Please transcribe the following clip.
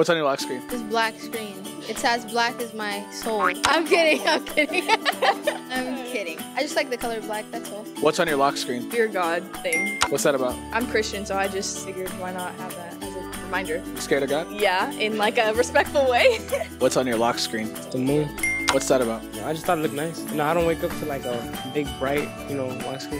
What's on your lock screen? This black screen. It's as black as my soul. I'm kidding. I'm kidding. I'm kidding. I just like the color black. That's all. What's on your lock screen? Fear God thing. What's that about? I'm Christian, so I just figured why not have that as a reminder. You scared of God? Yeah, in like a respectful way. What's on your lock screen? The moon. What's that about? I just thought it looked nice. You know, I don't wake up to like a big bright, you know, lock screen.